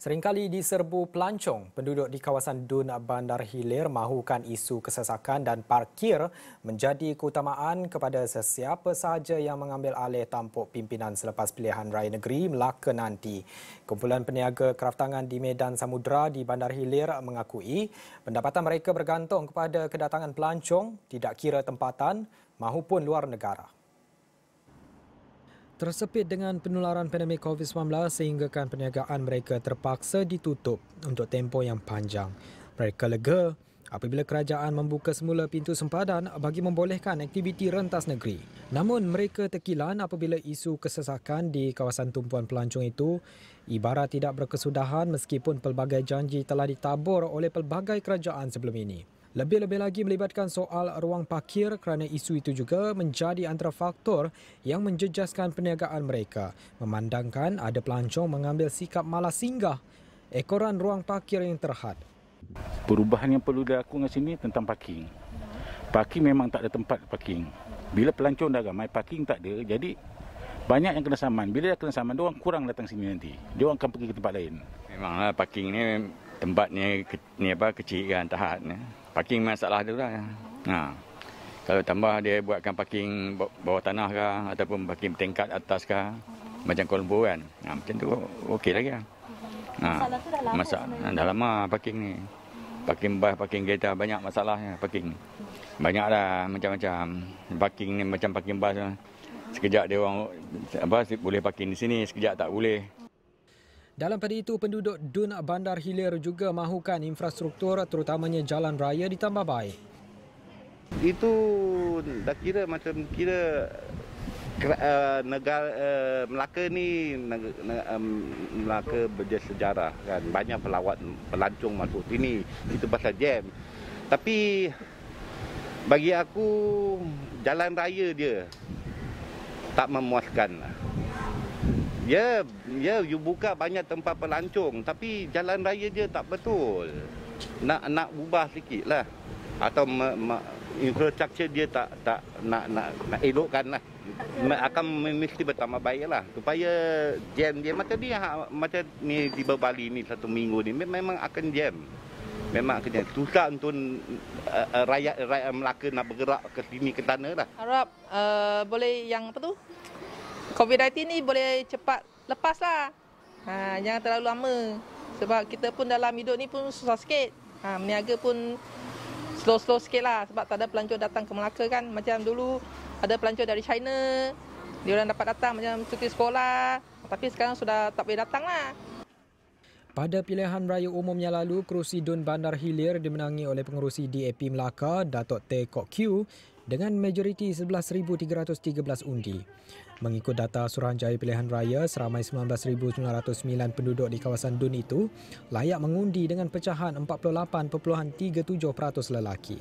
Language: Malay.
Seringkali diserbu pelancong, penduduk di kawasan Dun Bandar Hilir mahukan isu kesesakan dan parkir menjadi keutamaan kepada sesiapa sahaja yang mengambil alih tampuk pimpinan selepas pilihan raya negeri Melaka nanti. Kumpulan peniaga kraftangan di Medan Samudra di Bandar Hilir mengakui pendapatan mereka bergantung kepada kedatangan pelancong tidak kira tempatan mahupun luar negara. Tersepit dengan penularan pandemik COVID-19 sehinggakan perniagaan mereka terpaksa ditutup untuk tempoh yang panjang. Mereka lega apabila kerajaan membuka semula pintu sempadan bagi membolehkan aktiviti rentas negeri. Namun mereka terkilan apabila isu kesesakan di kawasan tumpuan pelancong itu ibarat tidak berkesudahan meskipun pelbagai janji telah ditabur oleh pelbagai kerajaan sebelum ini. Lebih-lebih lagi melibatkan soal ruang parkir kerana isu itu juga menjadi antara faktor yang menjejaskan perniagaan mereka memandangkan ada pelancong mengambil sikap malas singgah ekoran ruang parkir yang terhad. Perubahan yang perlu dilakukan di sini tentang parking. Parking memang tak ada tempat parking. Bila pelancong dah ramai, parking tak ada. Jadi banyak yang kena saman. Bila dah kena saman, dia orang kurang datang sini nanti. Dia orang akan pergi ke tempat lain. Memanglah parking ni tempatnya ni apa kecil kan tahat ni parking masalah tu lah. Ha. Kalau tambah dia buatkan parking bawah tanah ke ataupun parking tingkat atas ke macam Lumpur kan. Ha, macam tu okey lagi lah. Ha. Masalah tu dah lama. Masalah, dah lama parking ni. Parking bas, parking kereta banyak masalahnya parking. Banyak lah macam-macam. Parking ni macam parking bas. Sekejap dia orang apa boleh parking di sini, sekejap tak boleh. Dalam pada itu, penduduk Dun Bandar Hilir juga mahukan infrastruktur terutamanya jalan raya ditambah baik. Itu dah kira macam kira uh, negara uh, Melaka ni Melaka bersejarah kan banyak pelawat pelancong masuk sini itu pasal jam tapi bagi aku jalan raya dia tak memuaskan lah. Ya, ya, you buka banyak tempat pelancong tapi jalan raya dia tak betul. Nak nak ubah sikit lah. Atau ma, ma, infrastruktur dia tak tak nak nak nak elokkan lah. Akan mesti bertambah baik lah. Supaya jam dia macam ni, ha, macam ni di Bali ni satu minggu ni memang akan jam. Memang akan jam. Susah untuk uh, rakyat, rakyat Melaka nak bergerak ke sini ke sana lah. Harap uh, boleh yang apa tu? COVID-19 ni boleh cepat lepas lah. Ha, jangan terlalu lama. Sebab kita pun dalam hidup ni pun susah sikit. Ha, meniaga pun slow-slow sikit lah. Sebab tak ada pelancong datang ke Melaka kan. Macam dulu ada pelancong dari China. Dia orang dapat datang macam cuti sekolah. Tapi sekarang sudah tak boleh datang lah. Pada pilihan raya umum yang lalu, kerusi Dun Bandar Hilir dimenangi oleh pengurusi DAP Melaka, Datuk Teh Kok Q dengan majoriti 11,313 undi. Mengikut data Suruhanjaya Pilihan Raya, seramai 19,909 penduduk di kawasan Dun itu layak mengundi dengan pecahan 48.37% lelaki.